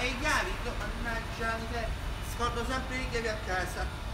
e i chiavi? Mannaggia, scordo sempre le chiavi a casa.